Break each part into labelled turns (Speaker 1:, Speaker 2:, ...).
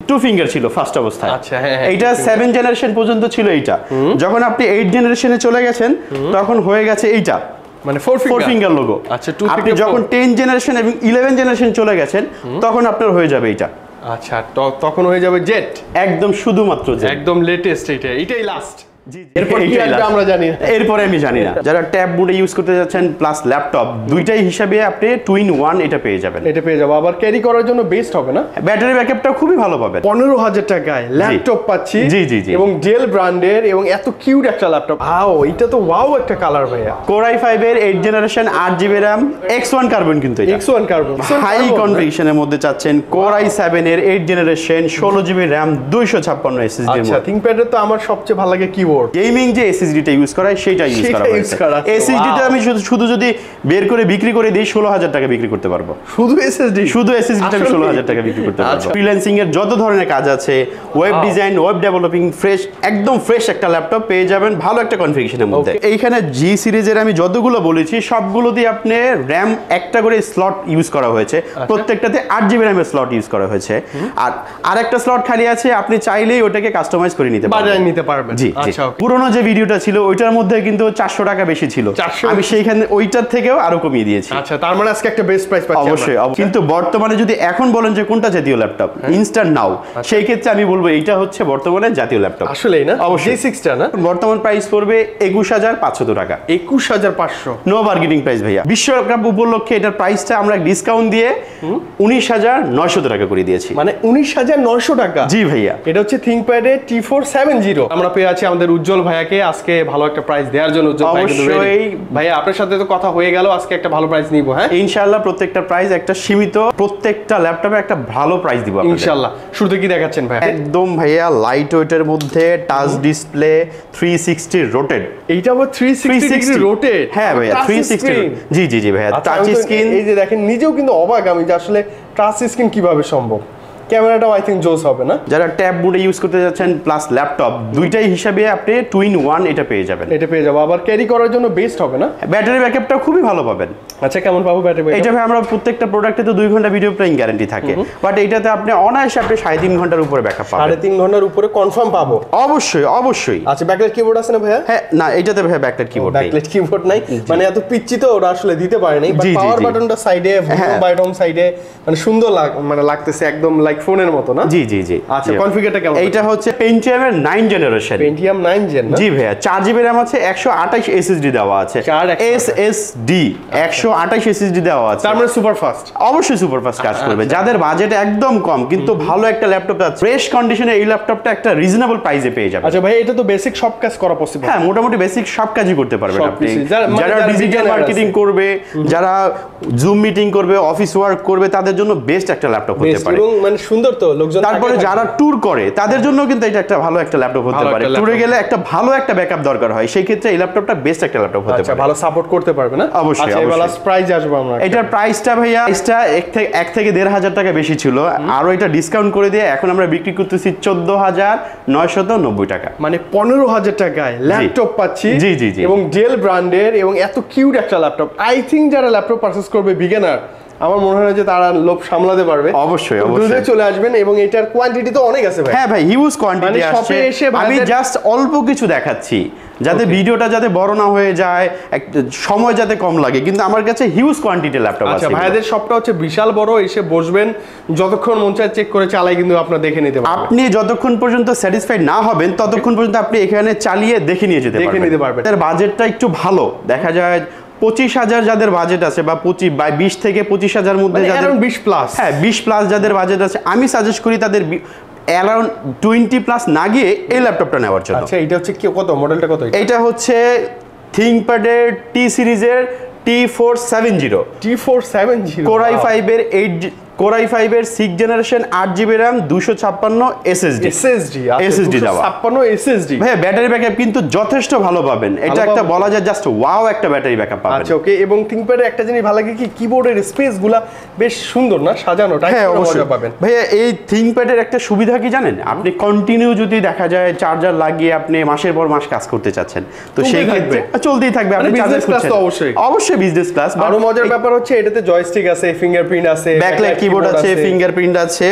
Speaker 1: Two finger ছিল first অবস্থায়।
Speaker 2: আচ্ছা, হ্যাঁ, হ্যাঁ,
Speaker 1: এইটা সেভেন জেনারেশন পর্যন্ত ছিল এইটা। যখন আপনি এইট জেনারেশনে চলে গেছেন তখন হয়ে গেছে এইটা।
Speaker 2: মানে ফোর
Speaker 1: ফোর ফিঙ্গার লোগো
Speaker 2: আচ্ছা,
Speaker 1: আপনি যখন টেন জেনারেশন এবং ইলেভেন জেনারেশন চলে গেছেন তখন আপনার হয়ে যাবে এইটা।
Speaker 2: আচ্ছা তখন হয়ে যাবে জেট
Speaker 1: একদম শুধুমাত্র
Speaker 2: একদম লেটেস্ট এটা এটাই লাস্ট
Speaker 1: এরপর
Speaker 2: কি আসবে আমরা জানি না।
Speaker 1: এরপরে আমি জানি না। যারা ট্যাব বুটে ইউজ করতে যাচ্ছেন প্লাস ল্যাপটপ দুইটাই হিসাবে আপনি টুইন ওয়ান এটা পেয়ে যাবেন।
Speaker 2: এটা পেয়ে যাব। আবার ক্যারি করার জন্য বেস্ট হবে না?
Speaker 1: ব্যাটারি ব্যাকআপটা খুবই ভালো পাবেন।
Speaker 2: পনেরো হাজার টাকায় ল্যাপটপ পাচ্ছি
Speaker 1: জি, জি, জি।
Speaker 2: এবং ডেল ব্র্যান্ডের এবং এত কিউট একটা ল্যাপটপ আও এটা তো ওয়াও একটা কালার ভাইয়া।
Speaker 1: কোরাই ফাইভ এর এইট জেনারেশন আট GB RAM X one carbon কিন্তু
Speaker 2: এক্স ওয়ান কার্বন
Speaker 1: হাই মধ্যে চাচ্ছেন কোরাই সেভেন এর এইট জেনারেশন ষোলো জিবি র্যাম দুইশো ছাপ্পান্ন এসএসডি
Speaker 2: আচ্ছা থিংকপ্যাডের তো আমার সবচেয়ে ভালো লাগে কিবোর্ড
Speaker 1: গেমিং যে এসএসডিটা ইউজ করা হয় সেটা ইউজ করা হয়েছে। এসএসডিটা আমি শুধু শুধু যদি বের করে বিক্রি করে দিই ষোলো হাজার টাকা বিক্রি করতে পারব।
Speaker 2: শুধু এসএসডি
Speaker 1: শুধু এসএসডিটা আমি? ষোলো হাজার টাকা বিক্রি করতে পারব।
Speaker 2: আচ্ছা।
Speaker 1: ফ্রিল্যান্সিং এর যত ধরনের কাজ আছে web design web developing fresh একদম ফ্রেশ একটা ল্যাপটপ পেয়ে যাবেন ভালো একটা কনফিগারেশনের মধ্যে। এইখানে জি সিরিজের আমি যতগুলো বলেছি সবগুলো দিয়ে আপনি র্যাম একটা করে স্লট ইউজ করা হয়েছে।
Speaker 2: আচ্ছা।
Speaker 1: প্রত্যেকটাতে আট জিবি র্যামের স্লট ইউজ করা হয়েছে। আর আরেকটা স্লট খালি আছে আপনি চাইলেই ওটাকে কাস্টমাইজ করে নিতে পারবেন।
Speaker 2: নিতে পারবেন।
Speaker 1: জি।
Speaker 2: আচ্ছা.
Speaker 1: পুরোনো যে ভিডিওটা ছিল ওইটার মধ্যে কিন্তু চারশো টাকা বেশি ছিল। আমি সেইখানে ওইটার থেকেও আরও কমিয়ে দিয়েছি।
Speaker 2: আচ্ছা তার মানে আজকে একটা বেস্ট প্রাইস পাচ্ছি
Speaker 1: অবশ্যই কিন্তু বর্তমানে যদি এখন বলেন যে কোনটা জাতীয় ল্যাপটপ ইনস্ট্যান্ট নাও সেই ক্ষেত্রে আমি বলব এইটা হচ্ছে বর্তমানে জাতীয় ল্যাপটপ
Speaker 2: আসলেই না?
Speaker 1: অবশ্যই।
Speaker 2: সিক্সটা না?
Speaker 1: বর্তমান প্রাইস পড়বে একুশ হাজার পাঁচশত টাকা।
Speaker 2: একুশ হাজার পাঁচশো?
Speaker 1: নো বার্গেনিং প্রাইস ভাইয়া। বিশ্বকাপ উপলক্ষে এটার প্রাইসটা আমরা ডিসকাউন্ট দিয়ে উনিশ হাজার নয়শত টাকা করে দিয়েছি।
Speaker 2: মানে উনিশ হাজার নয়শো টাকা?
Speaker 1: জি ভাইয়া।
Speaker 2: এটা হচ্ছে থিংকপ্যাডে টি ফোর সেভেন জিরো আমরা পেয়ে আছি আমাদের উজ্জ্বল ভাইয়াকে আজকে ভালো একটা প্রাইস দেওয়ার জন্য উজ্জ্বল ভাই কিন্তু
Speaker 1: অবশ্যই।
Speaker 2: ভাইয়া আপনার সাথে তো কথা হয়ে গেল আজকে একটা ভালো প্রাইস নিবো হ্যাঁ?
Speaker 1: ইনশাআল্লাহ প্রত্যেকটা প্রাইস একটা সীমিত প্রত্যেকটা ল্যাপটপে একটা ভালো প্রাইস দিব।
Speaker 2: ইনশাল্লাহ শুরুতে কি দেখাচ্ছেন ভাই
Speaker 1: একদম ভাইয়া লাইট ওয়েটের মধ্যে touch display three sixty rotated
Speaker 2: এইটা আবার থ্রি সিক্সটি ডিগ্রি রোটেট
Speaker 1: হ্যাঁ ভাইয়া থ্রি সিক্সটি জি জি জি ভাইয়া
Speaker 2: আচ্ছা,
Speaker 1: টাচ
Speaker 2: আমি
Speaker 1: স্ক্রিন
Speaker 2: এই যে দেখেন নিজেও কিন্তু অবাক আমি যে আসলে টাচ স্ক্রিন কীভাবে সম্ভব। ক্যামেরাটাও আই থিঙ্ক জোস হবে না?
Speaker 1: যারা ট্যাব বুটে ইউজ করতে যাচ্ছেন প্লাস ল্যাপটপ দুইটাই হিসাবে আপনি টুইন ওয়ান এটা পেয়ে যাবেন।
Speaker 2: এটা পেয়ে যাব। আবার ক্যারি করার জন্য বেস্ট হবে না?
Speaker 1: ব্যাটারি ব্যাকআপটা খুবই ভালো পাবেন।
Speaker 2: আচ্ছা কেমন পাবো ব্যাটারি
Speaker 1: এটা ভাই আমরা প্রত্যেকটা প্রোডাক্টে তো দুই ঘণ্টা ভিডিও প্লেইং গ্যারান্টি থাকে। বাট এইটাতে আপনি অনায়াসে আপনি সাড়ে তিন ঘণ্টার উপরে ব্যাকআপ পাবেন।
Speaker 2: সাড়ে তিন ঘণ্টার উপরে কনফার্ম পাবো?
Speaker 1: অবশ্যই অবশ্যই।
Speaker 2: আচ্ছা ব্যাকলাইট কিবোর্ড আছে না ভাইয়া?
Speaker 1: হ্যাঁ না এটাতে ভাই ব্যাকলাইট কিবোর্ড নেই।
Speaker 2: ব্যাকলাইট কিবোর্ড নাই। মানে এত পিচ্ছি তো ওরা আসলে দিতে পারে নাই।
Speaker 1: জি,
Speaker 2: পাওয়ার বাটনটা সাইডে। বাটন সাইডে মানে সুন্দর লাগ মানে লাগতেছে একদম লাইক ফোনের মতো না?
Speaker 1: জি জি জি।
Speaker 2: আচ্ছা কনফিগারটা কেমন?
Speaker 1: এইটা হচ্ছে পেন্টিয়ামের নাইন জেনারেশন
Speaker 2: পেন্টিয়াম 9 জেন
Speaker 1: জি ভাইয়া চার জিবি র্যাম আছে একশো আঠাশ এসএসডি দেওয়া আছে।
Speaker 2: চার একশো
Speaker 1: এস এস ডি একশো আঠাশ এসএসডি দেওয়া আছে।
Speaker 2: তার মানে সুপার ফাস্ট
Speaker 1: অবশ্যই সুপারফাস্ট কাজ করবে।
Speaker 2: আচ্ছা।
Speaker 1: যাদের বাজেট একদম কম কিন্তু ভালো একটা ল্যাপটপ আছে ফ্রেশ কন্ডিশনে এই ল্যাপটপটা একটা রিজনেবল প্রাইসে পেয়ে যাবে।
Speaker 2: আচ্ছা ভাই এটা তো বেসিক সব কাজ করা পসিবল
Speaker 1: হ্যাঁ মোটামুটি বেসিক সব কাজই করতে পারবেন আপনি।
Speaker 2: যারা- মানে
Speaker 1: ডিজিটাল মার্কেটিং করবে যারা জুম মিটিং করবে অফিস ওয়ার্ক করবে তাদের জন্য বেস্ট একটা ল্যাপটপ হতে পারে।
Speaker 2: মানে সুন্দর তো লোকজন
Speaker 1: তারপরে যারা ট্যুর করে তাদের জন্য কিন্তু এটা একটা ভালো একটা ল্যাপটপ হতে পারে। ট্যুরে গেলে একটা ভালো একটা ব্যাকআপ দরকার হয়। সেই ক্ষেত্রে এই ল্যাপটপটা বেস্ট একটা ল্যাপটপ হতে
Speaker 2: আচ্ছা
Speaker 1: পারে।
Speaker 2: ভালো সাপোর্ট করতে পারবে না?
Speaker 1: অবশ্যই,
Speaker 2: আচ্ছা এবার
Speaker 1: অবশ্যই।
Speaker 2: লাস্ট প্রাইজ আসব আমরা
Speaker 1: এটার প্রাইসটা ভাইয়া প্রাইসটা এক থেকে এক থেকে দেড় হাজার টাকা বেশি ছিল। আরও এটা ডিসকাউন্ট করে দিয়ে এখন আমরা বিক্রি করতেছি চোদ্দ হাজার নয়শত নব্বই টাকা।
Speaker 2: মানে পনেরো হাজার টাকায় ল্যাপটপ পাচ্ছি
Speaker 1: জি, জি, জি।
Speaker 2: এবং ডেল ব্র্যান্ডের এবং এত কিউট একটা ল্যাপটপ আই থিঙ্ক যারা ল্যাপটপ পারচেস করবে বিগিনার আমার মনে হয় যে তারা লোভ সামলাতে পারবে।
Speaker 1: অবশ্যই, অবশ্যই।
Speaker 2: চলে আসবেন এবং এটার কোয়ান্টিটি তো অনেক আছে ভাই।
Speaker 1: হ্যাঁ ভাই হিউজ কোয়ান্টিটি
Speaker 2: মানে
Speaker 1: আসছে।
Speaker 2: এসে
Speaker 1: আমি জাস্ট অল্প কিছু দেখাচ্ছি। যাতে ভিডিওটা যাতে বড় না হয়ে যায় এক- সময় যাতে কম লাগে। কিন্তু আমার কাছে হিউজ কোয়ান্টিটি ল্যাপটপ আছে।
Speaker 2: ভাইদের সবটা হচ্ছে বিশাল বড় এসে বসবেন। যতক্ষণ মন চায় চেক করে চালাই কিন্তু আপনার দেখে নিতে পারবেন।
Speaker 1: আপনি যতক্ষণ পর্যন্ত স্যাটিসফাইড না হবেন ততক্ষণ পর্যন্ত আপনি এখানে চালিয়ে দেখে নিয়ে যেতে পারবেন।
Speaker 2: দেখে নিতে পারবেন।
Speaker 1: তার বাজেটটা একটু ভালো। দেখা যায় পঁচিশ হাজার যাদের বাজেট আছে বা পঁচিশ বা বিশ থেকে পঁচিশ হাজার মধ্যে
Speaker 2: মানে
Speaker 1: যাদের
Speaker 2: বিশ প্লাস
Speaker 1: হ্যাঁ বিশ প্লাস যাদের বাজেট আছে আমি সাজেস্ট করি তাদের অ্যারাউন্ড টোয়েন্টি প্লাস না গিয়ে এই ল্যাপটপটা নেওয়ার জন্য।
Speaker 2: আচ্ছা এটা হচ্ছে কি কত? মডেলটা কত
Speaker 1: এটা? হচ্ছে থিঙ্কপ্যাডের টি সিরিজের T four seven zero
Speaker 2: T four seven zero
Speaker 1: core i ফাইভের এইট কোরাই ফাইভের সিক্স জেনারেশন আট জিবি র্যাম দুশো ছাপ্পান্ন এসএসডি
Speaker 2: এসএসডি
Speaker 1: দেওয়া।
Speaker 2: ছাপ্পান্ন এসএসডি
Speaker 1: ভাইয়া ব্যাটারি ব্যাকআপ কিন্তু যথেষ্ট ভালো পাবেন। এটা একটা বলা যায় জাস্ট ওয়াও একটা ব্যাটারি ব্যাকআপ পাবেন।
Speaker 2: আচ্ছা ওকে এবং থিংকপ্যাডের একটা জিনিস ভালো লাগে কি? কিবোর্ডের বেশ সুন্দর না? সাজানো
Speaker 1: হ্যাঁ অবশ্যই।
Speaker 2: পাবেন।
Speaker 1: ভাইয়া এই থিঙ্কপ্যাডের একটা সুবিধা কি জানেন? আপনি কন্টিনিউ যদি দেখা যায় চার্জার লাগিয়ে আপনি মাসের পর মাস কাজ করতে চাচ্ছেন তো সেই ক্ষেত্রে চলতেই থাকবে। আপনি
Speaker 2: মানে business
Speaker 1: চার্জার
Speaker 2: class তো অবশ্যই।
Speaker 1: অবশ্যই বিজনেস ক্লাস
Speaker 2: আরও মজার ব্যাপার হচ্ছে এটাতে জয়স্টিক আছে ফিঙ্গারপ্রিন্ট আছে
Speaker 1: ব্যাকলাইট কিবোর্ড আছে। ফিঙ্গারপ্রিন্ট আছে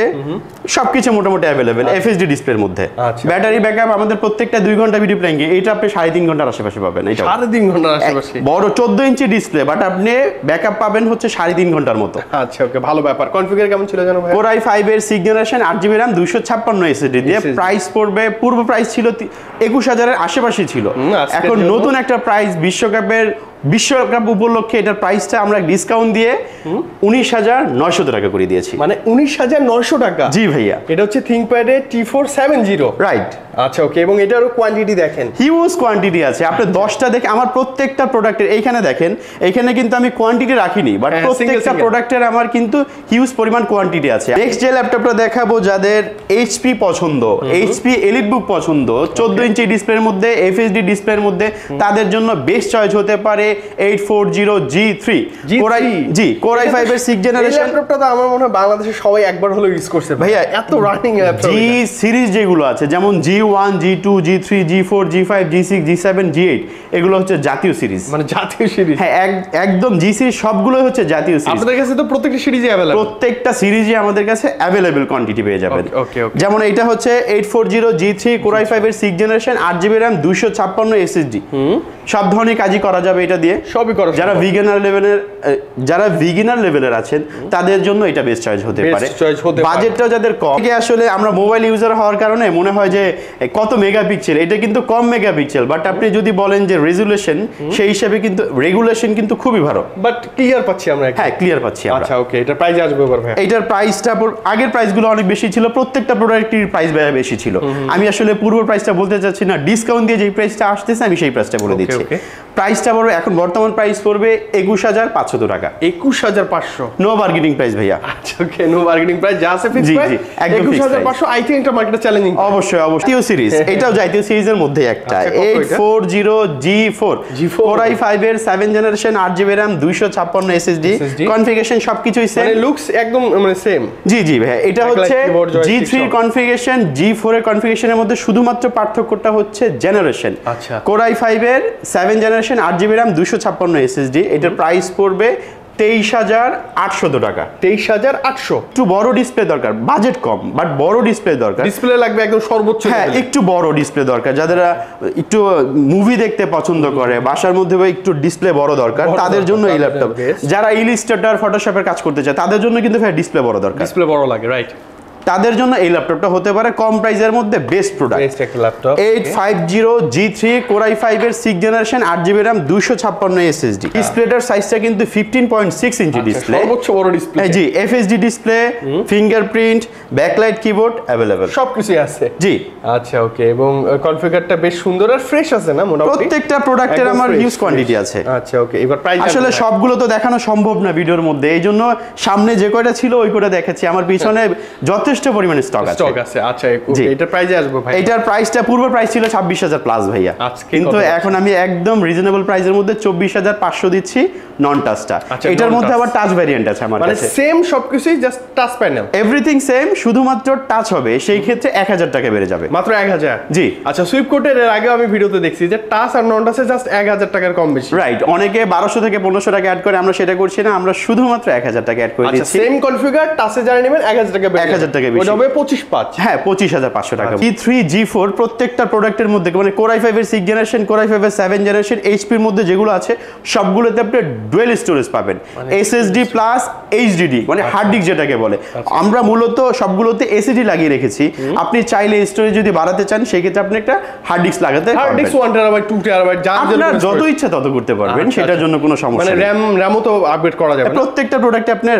Speaker 1: সবকিছু মোটামুটি অ্যাভেলেবেল এফএসডি ডিসপ্লের মধ্যে।
Speaker 2: আচ্ছা।
Speaker 1: ব্যাটারি ব্যাকআপ আমাদের প্রত্যেকটা দুই ঘণ্টা ভিডিও প্লেইং এটা আপনি সাড়ে তিন ঘণ্টার আশেপাশে পাবেন এটা
Speaker 2: সাড়ে তিন ঘণ্টার আশেপাশে?
Speaker 1: বড় চোদ্দ ইঞ্চি ডিসপ্লে বাট আপনি ব্যাকআপ পাবেন হচ্ছে সাড়ে তিন ঘণ্টার মতো।
Speaker 2: আচ্ছা ওকে ভালো ব্যাপার। কনফিগার কেমন ছিল জানো ভাই?
Speaker 1: কোর আই ফাইভ এর সিক্স জেনারেশন আট জিবি র্যাম দুইশো ছাপ্পান্ন এসএসডি দিয়ে প্রাইস পড়বে পূর্ব প্রাইস ছিল একুশ হাজারের আশেপাশে ছিল। এখন নতুন একটা প্রাইস বিশ্বকাপের বিশ্বকাপ উপলক্ষে এটার প্রাইসটা আমরা ডিসকাউন্ট দিয়ে উনিশ হাজার নয়শো টাকা করে দিয়েছি।
Speaker 2: মানে উনিশ হাজার নয়শো টাকা?
Speaker 1: জি ভাইয়া।
Speaker 2: এটা হচ্ছে থিঙ্কপ্যাডের T four seven zero
Speaker 1: right
Speaker 2: আচ্ছা ওকে এবং এটারও কোয়ান্টিটি দেখেন।
Speaker 1: হিউজ কোয়ান্টিটি আছে। আপনি দশটা দেখে আমার প্রত্যেকটা প্রোডাক্টের এইখানে দেখেন এইখানে কিন্তু আমি কোয়ান্টিটি রাখিনি বাট
Speaker 2: হ্যাঁ,
Speaker 1: প্রত্যেকটা। প্রোডাক্টের আমার কিন্তু হিউজ পরিমাণ কোয়ান্টিটি আছে। নেক্সট যে ল্যাপটপটা দেখাবো যাদের এইচপি পছন্দ এইচপি এলিট বুক পছন্দ চোদ্দ ইঞ্চি ডিসপ্লের মধ্যে এফএসডি ডিসপ্লের মধ্যে তাদের জন্য বেস্ট চয়েস হতে পারে eight four zero G three
Speaker 2: G3
Speaker 1: G core i six
Speaker 2: এই
Speaker 1: জেনারেশন
Speaker 2: ল্যাপটপটা তো আমার মনে হয় বাংলাদেশে সবাই একবার হলেও ইউজ করছে
Speaker 1: ভাইয়া,
Speaker 2: এত রানিং
Speaker 1: জি সিরিজ যেগুলো আছে যেমন G one G two G three G four G five G six G seven G eight এগুলো হচ্ছে জাতীয় সিরিজ
Speaker 2: মানে জাতীয় সিরিজ
Speaker 1: হ্যাঁ একদম জি সিরিজ সবগুলোই হচ্ছে জাতীয় সিরিজ
Speaker 2: আপনাদের কাছে তো প্রত্যেকটা সিরিজে অ্যাভেলেবল
Speaker 1: প্রত্যেকটা সিরিজে আমাদের কাছে অ্যাভেলেবেল কোয়ান্টিটি পেয়ে যাবেন. যেমন এটা হচ্ছে eight four zero G three core i ফাইভের সিক্স জেনারেশন আট জিবি র্যাম দুইশো ছাপ্পান্ন এসএসডি সব ধরনের কাজই করা যাবে এটা দিয়ে
Speaker 2: সবই করা
Speaker 1: যারা
Speaker 2: সম্ভব।
Speaker 1: বিগিনার লেভেলের যারা বিগিনার লেভেলের আছেন তাদের জন্য এটা বেস্ট চয়েস হতে পারে। বাজেটটাও যাদের কম আসলে আমরা মোবাইল ইউজার হওয়ার কারণে মনে হয় যে কত মেগাপিক্সেল এটা কিন্তু কম মেগাপিক্সেল বাট আপনি যদি বলেন যে রেজুলেশন সেই হিসাবে কিন্তু রেগুলেশন কিন্তু খুবই ভালো।
Speaker 2: বাট ক্লিয়ার পাচ্ছি আমরা
Speaker 1: হ্যাঁ ক্লিয়ার পাচ্ছি আমরা।
Speaker 2: আচ্ছা ওকে এটা প্রাইস আসবে এবার ভাই
Speaker 1: এইটার প্রাইসটা আগের প্রাইসগুলো অনেক বেশি ছিল প্রত্যেকটা প্রোডাক্টের প্রাইস বেশি ছিল। আমি আসলে পূর্ব প্রাইসটা বলতে চাচ্ছি না ডিসকাউন্ট দিয়ে যেই প্রাইসটা আসতেছে আমি সেই প্রাইসটা বলে দিচ্ছি. প্রাইসটা পড়বে এখন বর্তমান প্রাইস পড়বে একুশ হাজার পাঁচশত টাকা।
Speaker 2: একুশ হাজার পাঁচশো।
Speaker 1: নো বার্গেনিং প্রাইস ভাইয়া।
Speaker 2: আচ্ছা ওকে নো বার্গেনিং প্রাইস যা আছে
Speaker 1: জি, জি,
Speaker 2: একুশ হাজার পাঁচশো আই থিঙ্ক এটা মার্কেটে চ্যালেঞ্জিং
Speaker 1: অবশ্যই অবশ্যই। সিরিজ এটাও জাতীয় সিরিজের মধ্যে একটা। Eight four zero G four
Speaker 2: G4
Speaker 1: four I five এর সেভেন জেনারেশন আট জিবি র্যাম দুইশো ছাপ্পান্ন এসএসডি কনফিগারেশন সবকিছুই সেম
Speaker 2: মানে লুকস একদম মানে সেম
Speaker 1: জি জি ভাই এটা হচ্ছে G three. Configuration G four এর কনফিগারেশনের মধ্যে শুধুমাত্র পার্থক্যটা হচ্ছে জেনারেশন
Speaker 2: আচ্ছা।
Speaker 1: কোরাই ফাইভ এর সেভেন জেনারেশন আট জিবি র্যাম দুশো ছাপ্পান্ন এসএসডি এটার প্রাইস পড়বে তেইশ হাজার আটশত টাকা।
Speaker 2: তেইশ হাজার আটশো।
Speaker 1: একটু বড় ডিসপ্লে দরকার বাজেট কম বাট বড় ডিসপ্লে দরকার।
Speaker 2: ডিসপ্লে লাগবে একদম সর্বোচ্চ
Speaker 1: হ্যাঁ একটু বড় ডিসপ্লে দরকার যাদের একটু মুভি দেখতে পছন্দ করে বাসার মধ্যে একটু ডিসপ্লে বড় দরকার তাদের জন্য এই ল্যাপটপ যারা ইলিস্ট্রেটর ফটোশপের কাজ করতে চায় তাদের জন্য কিন্তু ডিসপ্লে বড় দরকার।
Speaker 2: ডিসপ্লে বড় লাগে রাইট
Speaker 1: তাদের জন্য এই ল্যাপটপটা হতে পারে কম প্রাইসের মধ্যে বেস্ট প্রোডাক্ট
Speaker 2: বেস্ট একটা laptop
Speaker 1: eight five zero G three core i five এর সিক্স জেনারেশন আট জিবি র্যাম দুশো ছাপ্পান্ন এসএসডি ডিসপ্লেটার সাইজটা কিন্তু ফিফটিন পয়েন্ট সিক্স ইঞ্চি ডিসপ্লে
Speaker 2: সর্বোচ্চ বড় ডিসপ্লে
Speaker 1: জি FSD display fingerprint backlight keyboard available
Speaker 2: সবকিছুই আছে।
Speaker 1: জি।
Speaker 2: আচ্ছা ওকে এবং কনফিগারটা বেশ সুন্দর আর ফ্রেশ আছে না মোটামুটি?
Speaker 1: প্রত্যেকটা প্রোডাক্টের আমার হিউজ কোয়ান্টিটি আছে।
Speaker 2: আচ্ছা ওকে এবার প্রাইস
Speaker 1: আসলে সবগুলো তো দেখানো সম্ভব না ভিডিওর মধ্যে এই জন্য সামনে যে কয়টা ছিল ওই কয়টা দেখাচ্ছি। আমার পিছনে যথেষ্ট পরিমাণে স্টক আছে।
Speaker 2: স্টক আছে আচ্ছা। ওকে এটা প্রাইজে আসবে ভাই
Speaker 1: এইটার প্রাইসটা পূর্ব প্রাইস ছিল ছাব্বিশ হাজার প্লাস ভাইয়া। কিন্তু এখন আমি একদম রিজনেবল প্রাইসের মধ্যে চব্বিশ হাজার পাঁচশো দিচ্ছি নন টাচটা
Speaker 2: আচ্ছা,
Speaker 1: এটার মধ্যে আবার টাচ ভ্যারিয়েন্ট আছে আমার
Speaker 2: মানে
Speaker 1: কাছে।
Speaker 2: সেম সবকিছুই just touch panel
Speaker 1: everything same শুধুমাত্র টাচ হবে সেই ক্ষেত্রে এক হাজার টাকা বেড়ে যাবে।
Speaker 2: মাত্র এক হাজার?
Speaker 1: জি।
Speaker 2: আচ্ছা সুইপ কোটের এর আগেও আমি ভিডিওতে দেখছি যে টাচ আর নন টাচে জাস্ট এক হাজার টাকার কম বেশি।
Speaker 1: রাইট অনেকে বারোশো থেকে পনেরোশো টাকা অ্যাড করে আমরা সেটা করছি না আমরা শুধুমাত্র এক হাজার টাকা অ্যাড করে
Speaker 2: আচ্ছা
Speaker 1: দিচ্ছি।
Speaker 2: সেম কনফিগার টাচে যারা নেবেন এক হাজার টাকা
Speaker 1: 1000 টাকা বেশি।
Speaker 2: হবে পঁচিশ পাঁচ।
Speaker 1: হ্যাঁ পঁচিশ হাজার পাঁচশো টাকা। জি থ্রি জি ফোর প্রত্যেকটা প্রোডাক্টের মধ্যে মানে সিক্স জেনারেশন সেভেন জেনারেশন মধ্যে যেগুলো আছে সবগুলোতে আপনি ডুয়েল স্টোরেজ পাবেন। প্লাস মানে হার্ড ডিস্ক যেটাকে বলে। আমরা মূলত সবগুলোতে লাগিয়ে রেখেছি। আপনি চাইলে স্টোরেজ যদি বাড়াতে চান সেক্ষেত্রে আপনি একটা হার্ড ডিস্ক লাগাতে
Speaker 2: hard disk one terabyte two terabyte যার
Speaker 1: আপনার যত ইচ্ছা তত করতে পারবেন
Speaker 2: আচ্ছা,
Speaker 1: সেটার
Speaker 2: আচ্ছা।
Speaker 1: জন্য কোনো
Speaker 2: মানে
Speaker 1: সমস্যা নেই
Speaker 2: র্যাম র্যামও তো আপডেট করা যাবে না।
Speaker 1: প্রত্যেকটা প্রোডাক্টে আপনার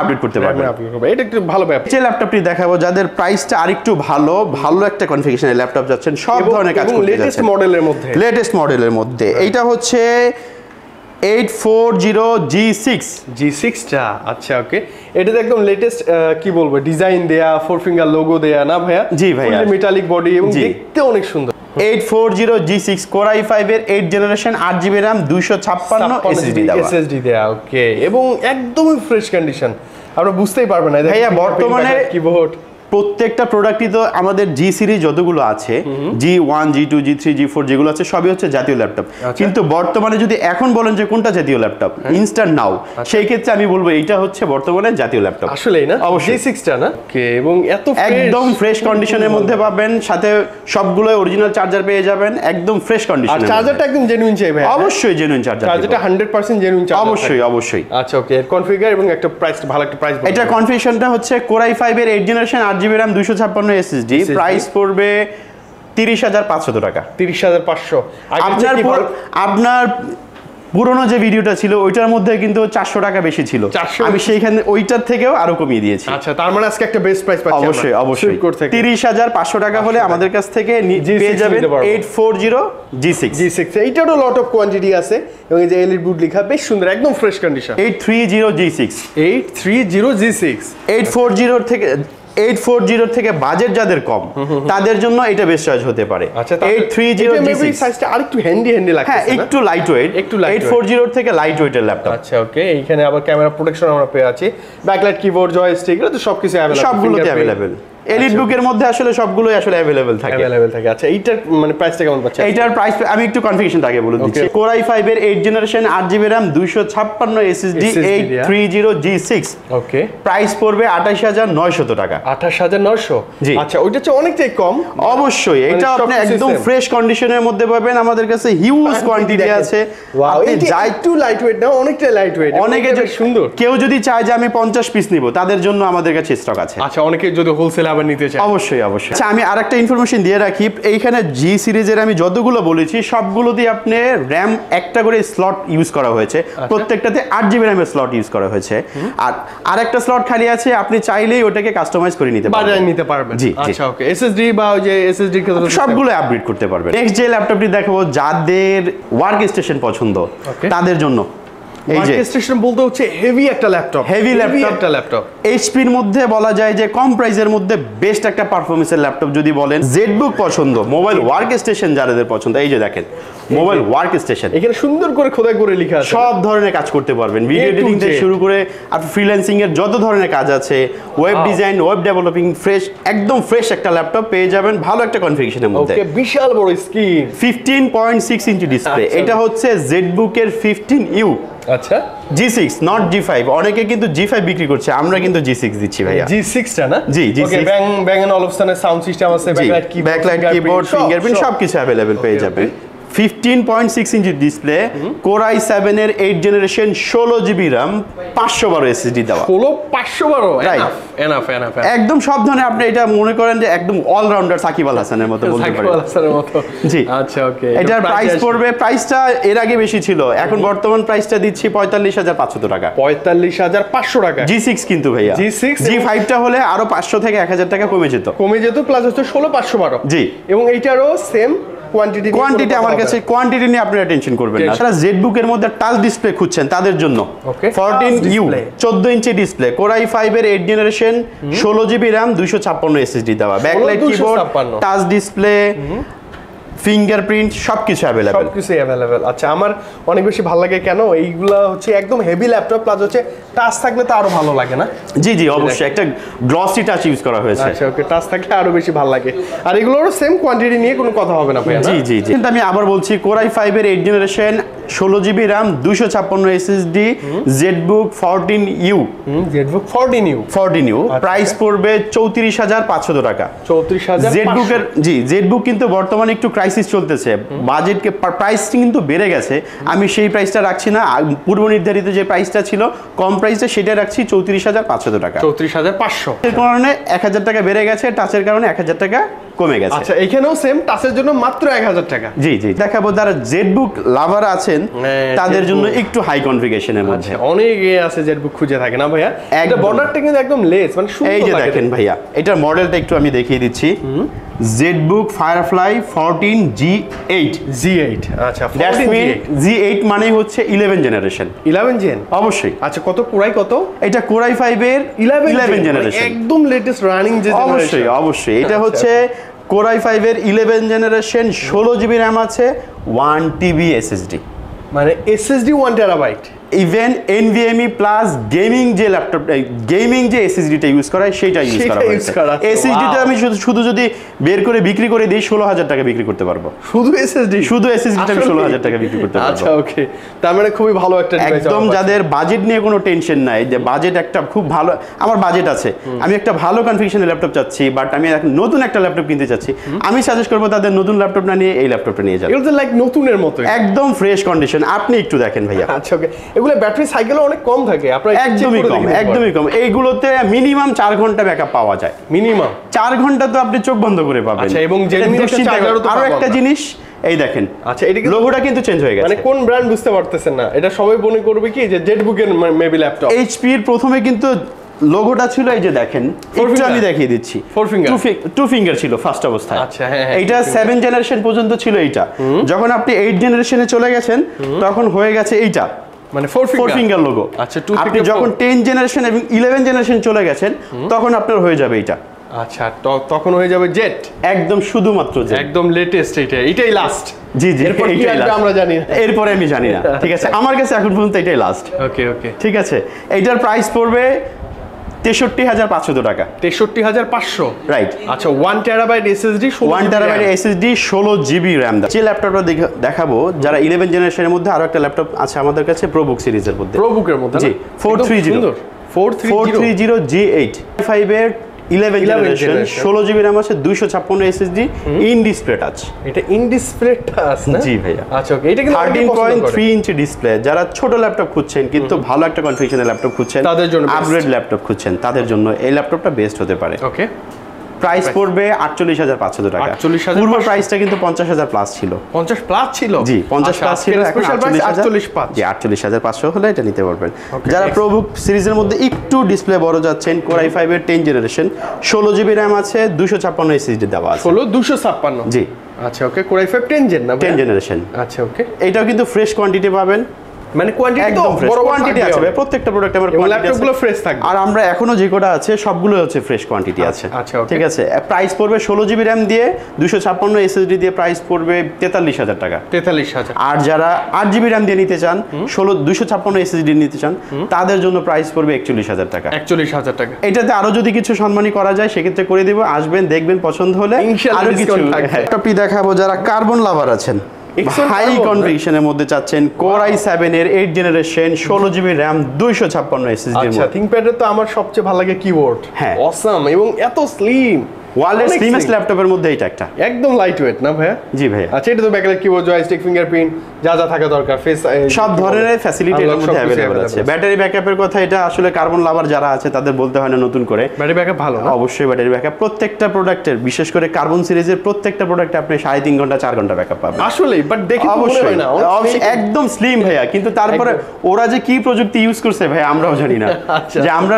Speaker 1: আপডেট করতে পারবেন।
Speaker 2: RAM এটা একটু ভালো ব্যাপার।
Speaker 1: যে ল্যাপটপটি দেখাবো যাদের প্রাইসটা আরেকটু ভালো ভালো একটা কনফিগারেশনের ল্যাপটপ যাচ্ছেন সব ধরনের কাজ করতে
Speaker 2: লেটেস্ট মডেলের মধ্যে।
Speaker 1: লেটেস্ট মডেলের মধ্যে। এইটা হচ্ছে eight four zero G six
Speaker 2: G সিক্সটা আচ্ছা ওকে এটাতে একদম লেটেস্ট কি বলব ডিজাইন দেয়া ফোর ফিঙ্গার লোগো দেয়া না ভাইয়া?
Speaker 1: জি ভাইয়া।
Speaker 2: মেটালিক বডি এবং দেখতে অনেক সুন্দর।
Speaker 1: Eight four zero G six core i ফাইভের এইট জেনারেশন আট জিবি র্যাম দুইশো ছাপ্পান্ন এসএসডি দেওয়া।
Speaker 2: ওকে এবং একদমই ফ্রেশ কন্ডিশন আমরা বুঝতেই পারবেন না
Speaker 1: ভাইয়া, বর্তমানে-
Speaker 2: কিবোর্ড
Speaker 1: প্রত্যেকটা প্রোডাক্টই তো আমাদের জি সিরিজ যতগুলো আছে G one G two G three G four যেগুলো আছে সবই হচ্ছে জাতীয় ল্যাপটপ
Speaker 2: আচ্ছা।
Speaker 1: কিন্তু বর্তমানে যদি এখন বলেন যে কোনটা জাতীয় ল্যাপটপ ইনস্ট্যান্ট নাও সেই ক্ষেত্রে আমি বলব এইটা হচ্ছে বর্তমানে জাতীয় ল্যাপটপ
Speaker 2: আসলেই না?
Speaker 1: অবশ্যই।
Speaker 2: সিক্সটা না? এবং এত
Speaker 1: একদম ফ্রেশ কন্ডিশনের মধ্যে পাবেন সাথে সবগুলো অরিজিনাল চার্জার পেয়ে যাবেন একদম ফ্রেশ
Speaker 2: আর
Speaker 1: কন্ডিশন
Speaker 2: চার্জারটা একদম জেনুইন চাই ভাই
Speaker 1: অবশ্যই জেনুইন চার্জার
Speaker 2: চার্জারটা হান্ড্রেড পার্সেন্ট জেনুইন চার্জার
Speaker 1: অবশ্যই অবশ্যই।
Speaker 2: আচ্ছা ওকে কনফিগার এবং একটা প্রাইস ভালো একটা প্রাইস
Speaker 1: এটা কনফিউশনটা হচ্ছে কোরাই ফাইভ এর এইট জেনারেশন আট জিবি র্যাম দুশো ছাপ্পান্ন এসএসডি প্রাইস পড়বে তিরিশ হাজার পাঁচশত টাকা।
Speaker 2: তিরিশ হাজার পাঁচশো।
Speaker 1: আপনার আপনার পুরোনো যে ভিডিওটা ছিল ওইটার মধ্যে কিন্তু চারশো টাকা বেশি ছিল। আমি সেইখানে ওইটার থেকেও আরও কমিয়ে দিয়েছি।
Speaker 2: আচ্ছা তার মানে আজকে একটা বেস্ট প্রাইস পাচ্ছি
Speaker 1: অবশ্যই অবশ্যই। তিরিশ হাজার পাঁচশো টাকা হলে আমাদের কাছ থেকে নি-
Speaker 2: G6
Speaker 1: পেয়ে যাবেন eight four zero G six
Speaker 2: G six এইটারও lot of quantity আছে এবং এই যে এলইডি বুট লেখা বেশ সুন্দর একদম fresh condition
Speaker 1: eight three zero G six
Speaker 2: eight three zero G six
Speaker 1: eight four জিরোর থেকে এইট ফোর জিরো থেকে বাজেট যাদের কম তাদের জন্য এটা বেস্ট চয়েস হতে পারে।
Speaker 2: আচ্ছা
Speaker 1: এইট থ্রি জিরো
Speaker 2: সাইজটা আরেকটু হ্যান্ডি হ্যান্ডি লাগে
Speaker 1: হ্যাঁ একটু লাইট ওয়েট
Speaker 2: একটু।
Speaker 1: এইট ফোর জিরো থেকে লাইট ওয়েটের ল্যাপটপ
Speaker 2: আচ্ছা ওকে এইখানে আবার ক্যামেরা প্রোটেকশন আমরা পেয়ে আছি। ব্যাকলাইট কিবোর্ড জয়স্টিক এগুলো তো সবকিছু অ্যাভেলেবল
Speaker 1: সবগুলোতে অ্যাভেলেবেল এলিট বুকের মধ্যে আসলে সবগুলোই আসলে থাকে।
Speaker 2: থাকে। আচ্ছা এইটার মানে প্রাইসটা কেমন পাচ্ছে
Speaker 1: এইটার প্রাইস আমি একটু আগে বলে দিচ্ছি। ফাইভ এর এইট জেনারেশন আট জিবি র্যাম দুইশো ছাপ্পান্ন এসএসডি
Speaker 2: SSD
Speaker 1: এইট
Speaker 2: দিয়া।
Speaker 1: Three zero G six
Speaker 2: okay
Speaker 1: price পড়বে আঠাশ হাজার নয়শত টাকা।
Speaker 2: আঠাশ হাজার নয়শো?
Speaker 1: জি।
Speaker 2: আচ্ছা ওইটা হচ্ছে অনেকটাই কম।
Speaker 1: অবশ্যই এটা আপনি একদম ফ্রেশ কন্ডিশনের মধ্যে পাবেন। আমাদের কাছে হিউজ কোয়ান্টিটি আছে।
Speaker 2: ওয়াও
Speaker 1: আপনি যাই
Speaker 2: একটু লাইট ওয়েট না লাইট ওয়েট
Speaker 1: অনেকে
Speaker 2: সুন্দর।
Speaker 1: কেউ যদি চায় যে আমি পঞ্চাশ পিস নিব তাদের জন্য আমাদের কাছে স্টক আছে।
Speaker 2: আচ্ছা অনেকে যদি হোলসেল আবার নিতে চায়।
Speaker 1: অবশ্যই অবশ্যই। আচ্ছা আমি আরেকটা ইনফরমেশন দিয়ে রাখি। এইখানে জি সিরিজের আমি যতগুলো বলেছি সবগুলো দিয়ে আপনি র্যাম একটা করে স্লট ইউজ করা হয়েছে।
Speaker 2: আচ্ছা।
Speaker 1: প্রত্যেকটাতে আট জিবি র্যামের স্লট ইউজ করা হয়েছে। আর আরেকটা স্লট খালি আছে আপনি চাইলেই ওটাকে কাস্টমাইজ করে নিতে পারবেন।
Speaker 2: নিতে পারবেন।
Speaker 1: জি, জি।
Speaker 2: আচ্ছা ওকে। এসএসডি বা ওই যে এসএসডি
Speaker 1: সবগুলো আপডেট করতে পারবেন। নেক্সট যে ল্যাপটপটি দেখাবো যাদের ওয়ার্ক স্টেশন পছন্দ তাদের জন্য। এই যে
Speaker 2: স্টেশন বলতে হচ্ছে হেভি একটা ল্যাপটপ
Speaker 1: হেভি।
Speaker 2: একটা ল্যাপটপ
Speaker 1: এইচপির মধ্যে বলা যায় যে কম প্রাইসের মধ্যে বেস্ট একটা পারফরমেন্সের ল্যাপটপ যদি বলেন জেডবুক পছন্দ মোবাইল ওয়ার্ক স্টেশন যাদের পছন্দ এই যে দেখেন মোবাইল ওয়ার্ক স্টেশন
Speaker 2: এখানে সুন্দর করে খোদাই করে লেখা আছে।
Speaker 1: সব ধরনের কাজ করতে পারবেন। ভিডিও এডিটিং থেকে শুরু করে আপনি ফ্রিল্যান্সিং এর যত ধরনের কাজ আছে web design web developing fresh একদম ফ্রেশ একটা ল্যাপটপ পেয়ে যাবেন ভালো একটা কনফিগারেশনের মধ্যে।
Speaker 2: ওকে বিশাল বড় স্ক্রিন
Speaker 1: ফিফটিন পয়েন্ট সিক্স ইঞ্চি ডিসপ্লে। এটা হচ্ছে জেডবুকের ফিফটিন ইউ
Speaker 2: আচ্ছা।
Speaker 1: G six not G five অনেকে কিন্তু জি ফাইভ বিক্রি করছে আমরা কিন্তু জি সিক্স দিচ্ছি ভাইয়া।
Speaker 2: জি সিক্সটা না?
Speaker 1: জি, G6
Speaker 2: okay Bang Bang and অলফসনের sound system আছে ব্যাকলাইট কিবোর্ড
Speaker 1: ফিঙ্গারপ্রিন্ট সব কিছু অ্যাভেলেবেল পেয়ে ফিফটিন পয়েন্ট সিক্স ইঞ্চি ডিসপ্লে কোরাই সেভেন এর এইট জেনারেশন ষোলো জিবি র্যাম পাঁচশো বারো এসএসডি দেওয়া।
Speaker 2: হলো পাঁচশো বারো. এনাফ এনাফ
Speaker 1: একদম সব ধরনের আপনি এটা মনে করেন যে একদম অলরাউন্ডার সাকিব আল হাসানের মতো বলতে পারেন
Speaker 2: মতো।
Speaker 1: জি।
Speaker 2: আচ্ছা ওকে
Speaker 1: এটার প্রাইস পড়বে প্রাইসটা এর আগে বেশি ছিল এখন বর্তমান প্রাইসটা দিচ্ছি পঁয়তাল্লিশ হাজার পাঁচশো টাকা।
Speaker 2: পঁয়তাল্লিশ হাজার পাঁচশো টাকা।
Speaker 1: জি সিক্স কিন্তু ভাইয়া।
Speaker 2: G6
Speaker 1: জি ফাইভটা হলে আরও পাঁচশো থেকে এক হাজার টাকা কমে যেত।
Speaker 2: কমে যেত প্লাস হচ্ছে ষোলো পাঁচশো বারো।
Speaker 1: জি।
Speaker 2: এবং এইটারও সেম কোয়ান্টিটি
Speaker 1: কোয়ান্টিটি আমার কাছে কোয়ান্টিটি নিয়ে আপনারা টেনশন করবেন না।
Speaker 2: সারা
Speaker 1: জেড বুকের মধ্যে টাচ ডিসপ্লে খুঁজছেন তাদের জন্য. Fourteen U. চোদ্দ ইঞ্চি ডিসপ্লে কোরাই ফাইভ এর এইট জেনারেশন ষোলো জিবি র্যাম দুইশো ছাপ্পান্ন এসএসডি দেওয়া। Backlight keyboard
Speaker 2: 256
Speaker 1: touch display fingerprint সবকিছু অ্যাভেলেবেল
Speaker 2: সবকিছু অ্যাভেলেবেল আচ্ছা আমার অনেক বেশি ভালো লাগে কেন? এইগুলা হচ্ছে একদম হেভি ল্যাপটপ প্লাস হচ্ছে টাচ থাকলে তো আরও ভালো লাগে না?
Speaker 1: জি জি অবশ্যই। একটা গ্লসি টাচ ইউজ করা হয়েছে।
Speaker 2: আচ্ছা ওকে টাচ থাকলে আরও বেশি ভালো লাগে। আর এগুলোরও সেম কোয়ান্টিটি নিয়ে কোনো কথা হবে না ভাই
Speaker 1: জি জি জি। কিন্তু আমি আবার বলছি কোরাই ফাইভ এর এইট জেনারেশন ষোলো জিবি র্যাম দুইশো ছাপ্পান্ন SSD ZBook fourteen U
Speaker 2: ZBook fourteen U
Speaker 1: fourteen U. Price পড়বে চৌত্রিশ হাজার পাঁচশো টাকা।
Speaker 2: চৌত্রিশ হাজার
Speaker 1: জেডবুকের জি জেডবুক কিন্তু বর্তমানে একটু ক্রাইসিস চলতেছে। বাজেট প্রাইস কিন্তু বেড়ে গেছে। আমি সেই প্রাইসটা রাখছি না। পূর্ব নির্ধারিত যে প্রাইসটা ছিল কম প্রাইসে সেটা রাখছি চৌত্রিশ হাজার পাঁচশো টাকা।
Speaker 2: চৌত্রিশ হাজার পাঁচশো।
Speaker 1: এর কারণে এক হাজার টাকা বেড়ে গেছে। টাচের কারণে এক হাজার টাকা কমে গেছে।
Speaker 2: আচ্ছা এখানেও সেম টাচের জন্য মাত্র এক হাজার টাকা।
Speaker 1: জি জি। দেখাবো যারা জেডবুক লাভার আছেন
Speaker 2: হ্যাঁ,
Speaker 1: তাদের জন্য একটু হাই কনফিগেশনের মধ্যে।
Speaker 2: আচ্ছা অনেক আছে জেডবুক খুঁজে থাকে না ভাইয়া? এটা। বর্ডারটা কিন্তু একদম লেস মানে সুন্দর
Speaker 1: এই যে দেখেন ভাইয়া এটার মডেলটা একটু আমি দেখিয়ে দিচ্ছি। ZBook Firefly fourteen G eight
Speaker 2: G eight আচ্ছা
Speaker 1: মিন জি এইট মানেই হচ্ছে ইলেভেন জেনারেশন
Speaker 2: ইলেভেন জেন
Speaker 1: অবশ্যই।
Speaker 2: আচ্ছা কত? কোরাই কত?
Speaker 1: এটা কোরাই ফাইভের
Speaker 2: ইলেভেন
Speaker 1: ইলেভেন জেনারেশন
Speaker 2: একদম লেটেস্ট রানিং যে
Speaker 1: অবশ্যই অবশ্যই। এটা
Speaker 2: আচ্ছা,
Speaker 1: হচ্ছে কোরাই ফাইভের ইলেভেন জেনারেশন ষোলো জিবি র্যাম আছে ওয়ান টিবি এসএসডি
Speaker 2: মানে SSD one terabyte
Speaker 1: even NVMe plus gaming যে ল্যাপটপ গেমিং যে এসএসডিটা ইউজ করা হয় সেটা ইউজ করা
Speaker 2: করা
Speaker 1: এসএসডিটা আমি শুধু শুধু যদি বের করে বিক্রি করে দিই ষোলো হাজার টাকা বিক্রি করতে পারব।
Speaker 2: শুধু এসএসডি
Speaker 1: শুধু SSD-টা আমি 16,000 টাকা বিক্রি করতে পারব।
Speaker 2: আচ্ছা ওকে তার মানে খুবই ভালো একটা
Speaker 1: একদম যাদের বাজেট নিয়ে কোনো টেনশন নাই যে বাজেট একটা খুব ভালো আমার বাজেট আছে। আমি একটা ভালো কনফিগারেশনের ল্যাপটপ চাচ্ছি বাট আমি নতুন একটা ল্যাপটপ কিনতে চাচ্ছি। আমি সাজেস্ট করব তাদের নতুন ল্যাপটপ না নিয়ে এই ল্যাপটপটা নিয়ে যাবে
Speaker 2: লাইক নতুনের মতো
Speaker 1: একদম ফ্রেশ কন্ডিশন আপনি একটু দেখেন ভাইয়া।
Speaker 2: আচ্ছা ওকে এগুলো ব্যাটারি সাইকেলও অনেক কম থাকে আপনারা
Speaker 1: একদমই কম একদমই কম। এইগুলোতে মিনিমাম চার ঘণ্টা ব্যাকআপ পাওয়া যায়।
Speaker 2: মিনিমাম
Speaker 1: চার ঘণ্টা তো আপনি চোখ বন্ধ করে পাবেন।
Speaker 2: আচ্ছা, এবং আরও একটা
Speaker 1: জিনিস এই দেখেন
Speaker 2: আচ্ছা এটা
Speaker 1: লোগোটা কিন্তু চেঞ্জ হয়ে গেছে।
Speaker 2: মানে কোন ব্র্যান্ড বুঝতে পারতেছেন না। এটা সবাই মনে করবে কি যে জেট বুকের মেবি ল্যাপটপ
Speaker 1: এইচপি এর প্রথমে কিন্তু লোগোটা ছিল এই যে দেখেন একটু আমি দেখিয়ে দিচ্ছি।
Speaker 2: ফোর ফিঙ্গার
Speaker 1: টু ফিঙ্গার ছিল ফার্স্ট অবস্থায়।
Speaker 2: আচ্ছা, হ্যাঁ, হ্যাঁ,
Speaker 1: এইটা সেভেন জেনারেশন পর্যন্ত ছিল এইটা। যখন আপনি এইট জেনারেশনে চলে গেছেন তখন হয়ে গেছে এইটা।
Speaker 2: মানে ফোর ফিঙ্গার
Speaker 1: লোগো
Speaker 2: আচ্ছা,
Speaker 1: আপনি যখন টেন জেনারেশন এবং ইলেভেন জেনারেশন চলে গেছেন তখন আপনার হয়ে যাবে এটা
Speaker 2: আচ্ছা তখন হয়ে যাবে জেট
Speaker 1: একদম শুধুমাত্র যে
Speaker 2: একদম লেটেস্ট এটা এটাই লাস্ট
Speaker 1: জি জি
Speaker 2: আসবে আমরা জানি না।
Speaker 1: এরপরে আমি জানি না। ঠিক আছে আমার কাছে এখন পর্যন্ত এটাই লাস্ট
Speaker 2: ওকে ওকে
Speaker 1: ঠিক আছে এইটার প্রাইস পড়বে তেষট্টি হাজার পাঁচশো টাকা।
Speaker 2: তেষট্টি হাজার পাঁচশো?
Speaker 1: রাইট
Speaker 2: আচ্ছা one terabyte SSD
Speaker 1: one terabyte SSD ষোলো জিবি র্যাম যে ল্যাপটপটা দেখা- দেখাবো যারা ইলেভেন জেনারেশনের মধ্যে আরও একটা ল্যাপটপ আছে আমাদের কাছে প্রোবুক সিরিজের মধ্যে।
Speaker 2: প্রোবুকের মধ্যে
Speaker 1: জি, 430
Speaker 2: four three
Speaker 1: four three zero G eight ফাইভের ইলেভেন
Speaker 2: 11
Speaker 1: জেনারেশন। ষোলো জিবি র্যাম আছে দুইশো ছাপ্পান্ন এসএসডি ইন ডিসপ্লে টাচ
Speaker 2: এটা ইন ডিসপ্লে টাচ না
Speaker 1: জি ভাইয়া।
Speaker 2: আচ্ছা ওকে এটা কিন্তু
Speaker 1: থার্টিন পয়েন্ট। থ্রি ইঞ্চি ডিসপ্লে যারা ছোট ল্যাপটপ খুঁজছেন কিন্তু ভালো একটা কনফিগারেশনের ল্যাপটপ খুঁজছেন
Speaker 2: তাদের জন্য।
Speaker 1: আপগ্রেড ল্যাপটপ খুঁজছেন তাদের জন্য এই ল্যাপটপটা বেস্ট হতে পারে
Speaker 2: ওকে
Speaker 1: প্রাইস পড়বে আটচল্লিশ হাজার পাঁচশো টাকা।
Speaker 2: 48,500
Speaker 1: পূর্ব প্রাইসটা কিন্তু পঞ্চাশ হাজার প্লাস ছিল।
Speaker 2: পঞ্চাশ প্লাস ছিল?
Speaker 1: জি পঞ্চাশ
Speaker 2: আচ্ছা,
Speaker 1: প্লাস ছিল এখন
Speaker 2: স্পেশাল প্রাইস
Speaker 1: আটচল্লিশ
Speaker 2: আটচল্লিশ
Speaker 1: জি আটচল্লিশ হাজার পাঁচশো হলে এটা নিতে পারবেন। যারা. প্রবুক সিরিজের মধ্যে একটু ডিসপ্লে বড় যাচ্ছেন কোরাই ফাইভের টেন জেনারেশন ষোলো জিবি র্যাম আছে দুশো ছাপ্পান্ন এসএসডি দেওয়া আছে।
Speaker 2: ষোলো দুশো ছাপ্পান্ন?
Speaker 1: জি।
Speaker 2: আচ্ছা okay core i five ten gen না
Speaker 1: টেন? জেনারেশন
Speaker 2: আচ্ছা ওকে
Speaker 1: এটাও কিন্তু ফ্রেশ কোয়ান্টিটি পাবেন।
Speaker 2: মানে কোয়ান্টিটি তো বড়
Speaker 1: কোয়ান্টিটি আছে প্রত্যেকটা প্রোডাক্ট আমার
Speaker 2: ল্যাপটপগুলো ফ্রেশ থাকবে।
Speaker 1: আর আমরা এখনও যে কটা আছে সবগুলো হচ্ছে ফ্রেশ কোয়ান্টিটি আছে।
Speaker 2: আচ্ছা,
Speaker 1: ঠিক আছে? প্রাইস পড়বে ষোলো জিবি র্যাম দিয়ে দুশো ছাপ্পান্ন এসএসডি দিয়ে প্রাইস পড়বে তেতাল্লিশ হাজার টাকা।
Speaker 2: তেতাল্লিশ হাজার।
Speaker 1: আর যারা আট জিবি র্যাম দিয়ে নিতে চান ষোলো দুশো ছাপ্পান্ন এসএসডি নিতে চান তাদের জন্য প্রাইস পড়বে একচল্লিশ হাজার টাকা।
Speaker 2: একচল্লিশ হাজার টাকা।
Speaker 1: এটাতে আরও যদি কিছু সম্মানী করা যায় সেক্ষেত্রে করে দিব। আসবেন দেখবেন পছন্দ হলে আরও কিছু। দেখাবো যারা কার্বন লাভার আছেন। হাই কন্ডিশনের মধ্যে চাচ্ছেন কোর আই সেভেন এর এইট জেনারেশন ষোলো জিবি র্যাম দুইশো ছাপ্পান্ন এসএসডি
Speaker 2: আচ্ছা থিংকপ্যাডের তো আমার সবচেয়ে ভালো লাগে কিবোর্ড
Speaker 1: হ্যাঁ।
Speaker 2: অসাম এবং এত স্লিম
Speaker 1: ওয়ার্ল্ডের স্লিমেস্ট ল্যাপটপের মধ্যে এটা একটা।
Speaker 2: একদম লাইট ওয়েট না ভাইয়া?
Speaker 1: জি ভাইয়া।
Speaker 2: আচ্ছা এটা তো ব্যাকলাইট কিবোর্ড জয়স্টিক ফিঙ্গারপ্রিন্ট যা যা থাকা দরকার ফেস
Speaker 1: সব ধরনের ফ্যাসিলিটি এর মধ্যে অ্যাভেলেবল আছে। ব্যাটারি ব্যাকআপের কথা এটা আসলে কার্বন লাভার যারা আছে তাদের বলতে হয় না নতুন করে।
Speaker 2: ব্যাটারি ব্যাকআপ ভালো না?
Speaker 1: অবশ্যই ব্যাটারি ব্যাকআপ প্রত্যেকটা প্রোডাক্টের বিশেষ করে কার্বন সিরিজের প্রত্যেকটা প্রোডাক্টে আপনি সাড়ে তিন ঘণ্টা চার ঘণ্টা ব্যাকআপ পাবেন।
Speaker 2: আসলে বাট দেখে
Speaker 1: অবশ্যই
Speaker 2: হয় না।
Speaker 1: একদম স্লিম ভাইয়া কিন্তু তারপরে ওরা যে কি প্রযুক্তি ইউজ করছে ভাই আমরাও জানি না।
Speaker 2: আচ্ছা।
Speaker 1: যে আমরা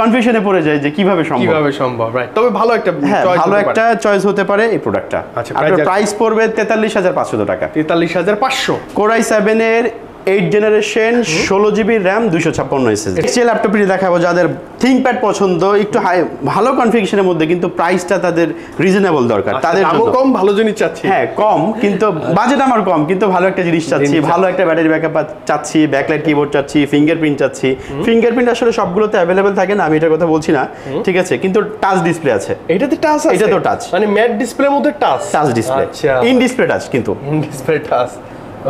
Speaker 1: কনফিউশনে পড়ে যাই যে কীভাবে সম্ভব।
Speaker 2: কীভাবে সম্ভব রাইট তবে ভালো একটা
Speaker 1: হ্যাঁ ভালো একটা চয়েস হতে পারে এই প্রোডাক্টটা
Speaker 2: আচ্ছা,
Speaker 1: প্রাইস পড়বে তেতাল্লিশ হাজার পাঁচশো টাকা।
Speaker 2: তেতাল্লিশ হাজার পাঁচশো।
Speaker 1: কোরাই সেভেনের এইট জেনারেশন ষোলো জিবি র্যাম দুশো ছাপ্পান্ন এসএসডি যে ল্যাপটপটি দেখাবো যাদের থিঙ্কপ্যাড পছন্দ একটু হাই ভালো কনফিগেশনের মধ্যে কিন্তু প্রাইসটা তাদের রিজনেবল দরকার তাদের
Speaker 2: আচ্ছা, কম ভালো জিনিস চাচ্ছি।
Speaker 1: হ্যাঁ কম কিন্তু বাজেট আমার কম কিন্তু ভালো একটা জিনিস চাচ্ছি ভালো একটা ব্যাটারি ব্যাকআপ চাচ্ছি ব্যাকলাইট কিবোর্ড চাচ্ছি ফিঙ্গারপ্রিন্ট চাচ্ছি। ফিঙ্গারপ্রিন্ট আসলে সবগুলোতে অ্যাভেলেবেল থাকে না আমি এটার কথা বলছি না। ঠিক আছে কিন্তু টাচ ডিসপ্লে আছে।
Speaker 2: এটাতে টাচ আছে?
Speaker 1: এটা তো টাচ
Speaker 2: মানে ম্যাট ডিসপ্লের মধ্যে touch
Speaker 1: touch display in display touch কিন্তু।
Speaker 2: ইন ডিসপ্লে টাচ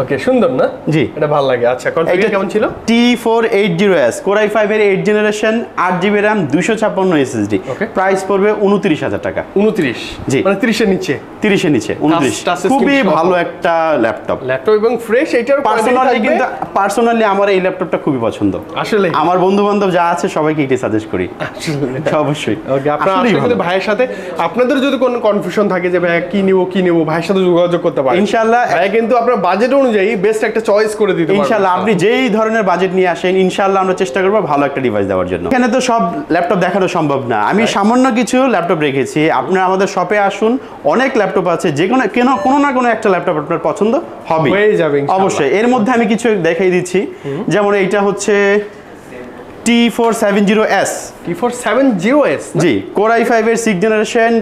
Speaker 2: ওকে সুন্দর না?
Speaker 1: জি।
Speaker 2: এটা ভালো লাগে। আচ্ছা কনফিগার কেমন ছিল?
Speaker 1: T four eight zero S core i ফাইভের এইট জেনারেশন আট জিবি র্যাম দুশো ছাপ্পান্ন এসএসডি
Speaker 2: Okay.
Speaker 1: প্রাইস পড়বে উনত্রিশ হাজার টাকা।
Speaker 2: উনত্রিশ?
Speaker 1: জি।
Speaker 2: মানে ত্রিশের নিচে?
Speaker 1: তিরিশের নিচে উনত্রিশ।
Speaker 2: touch screen
Speaker 1: খুবই ভালো একটা ল্যাপটপ
Speaker 2: ল্যাপটপ এবং ফ্রেশ এটার
Speaker 1: পার্সোনালি কিন্তু পার্সোনালি আমার এই ল্যাপটপটা খুবই পছন্দ।
Speaker 2: আসলে
Speaker 1: আমার বন্ধু বান্ধব যা আছে সবাইকে এটাই সাজেস্ট করি। অবশ্যই।
Speaker 2: ওকে আপনারা ভাইয়ের সাথে আপনাদের যদি কোনো কনফিউশন থাকে যে ভাইয়া কি নিব কি নিব ভাইয়ের সাথে যোগাযোগ করতে পারেন
Speaker 1: ইনশাআল্লাহ
Speaker 2: ভাইয়া কিন্তু আপনার বাজেট অনুযায়ী বেস্ট একটা চয়েস করে দিতে পারবেন
Speaker 1: ইনশাল্লাহ আপনি যেই ধরনের বাজেট নিয়ে আসেন ইনশাল্লাহ আমরা চেষ্টা করব ভালো একটা ডিভাইস দেওয়ার জন্য। এখানে তো সব ল্যাপটপ দেখানো সম্ভব না। আমি সামান্য কিছু ল্যাপটপ রেখেছি। আপনারা আমাদের শপে আসুন অনেক ল্যাপটপ আছে যে কোনো কেন কোনো না কোনো একটা ল্যাপটপ আপনার পছন্দ হবে
Speaker 2: হয়ে যাবে
Speaker 1: অবশ্যই। এর মধ্যে আমি কিছু দেখাই দিচ্ছি। যেমন এইটা হচ্ছে T four seven zero S
Speaker 2: T four seven zero S
Speaker 1: G core I ফাইভের সিক্স জেনারেশন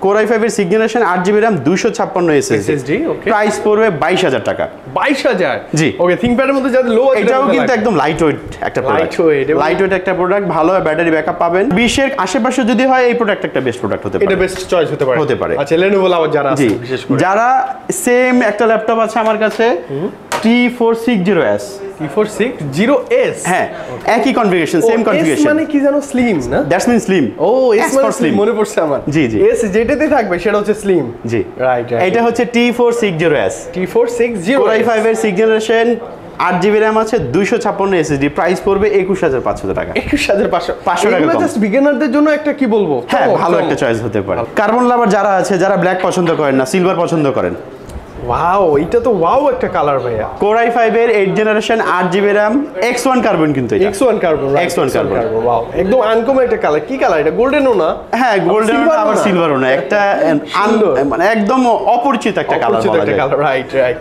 Speaker 1: কোরাই ফাইভের সিক্স জেনারেশন আট জিবি র্যাম দুশো ছাপ্পান্ন এসএসডি
Speaker 2: SSD, okay.
Speaker 1: প্রাইস পড়বে বাইশ হাজার টাকা।
Speaker 2: বাইশ হাজার?
Speaker 1: জি।
Speaker 2: ওকে থিঙ্কপ্যাডের মধ্যে যাদের লো
Speaker 1: এটাও কিন্তু একদম লাইট ওয়েট একটা প্রোডাক্ট
Speaker 2: Lightweight এবং-
Speaker 1: লাইট ওয়েট একটা প্রোডাক্ট ভালো ব্যাটারি ব্যাকআপ পাবেন। বিশের আশেপাশে যদি হয় এই প্রোডাক্ট একটা বেস্ট প্রোডাক্ট হতে
Speaker 2: এটা
Speaker 1: পারে।
Speaker 2: বেস্ট চয়েস হতে পারে।
Speaker 1: হতে পারে।
Speaker 2: আচ্ছা লেনোভো আবার যারা আছে
Speaker 1: জি
Speaker 2: বিশেষ করে।
Speaker 1: যারা সেম একটা ল্যাপটপ আছে আমার কাছে T four six zero S
Speaker 2: T four six zero S
Speaker 1: হ্যাঁ একই কনফিগারেশন সেম কনফিগারেশন
Speaker 2: মানে কি জানো স্লিম না?
Speaker 1: That's mean slim
Speaker 2: O S মানে স্লিম মনে পড়ছে আমার।
Speaker 1: জি, জি।
Speaker 2: এস যেটাতে থাকবে সেটা হচ্ছে স্লিম
Speaker 1: জি।
Speaker 2: রাইট
Speaker 1: এটা হচ্ছে T four six zero S
Speaker 2: T four six zero
Speaker 1: core i ফাইভের সিক্স জেনারেশন আট জিবি র্যাম আছে দুইশো ছাপ্পান্ন এসএসডি প্রাইস পড়বে একুশ হাজার পাঁচশো টাকা।
Speaker 2: একুশ হাজার পাঁচশো।
Speaker 1: 500 টাকা।
Speaker 2: জাস্ট বিগিনারদের জন্য একটা কি বলব?
Speaker 1: হ্যাঁ ভালো একটা চয়েস হতে পারে। কার্বন লাভার যারা আছে যারা ব্ল্যাক পছন্দ করেন না সিলভার পছন্দ করেন
Speaker 2: ওয়াও এটা তো ওয়াও একটা কালার ভাইয়া।
Speaker 1: কোরাই ফাইভের এইট জেনারেশন আট GB RAM X one carbon কিন্তু এটা।
Speaker 2: X one carbon
Speaker 1: X1 carbon
Speaker 2: wow একদম আনকমন একটা কালার কি কালার এটা? গোল্ডেনও না?
Speaker 1: হ্যাঁ গোল্ডেন
Speaker 2: ও
Speaker 1: আবার
Speaker 2: না।
Speaker 1: সিলভারও না। একটা মানে একদম অপরিচিত একটা কালার বলা যায়।
Speaker 2: রাইট রাইট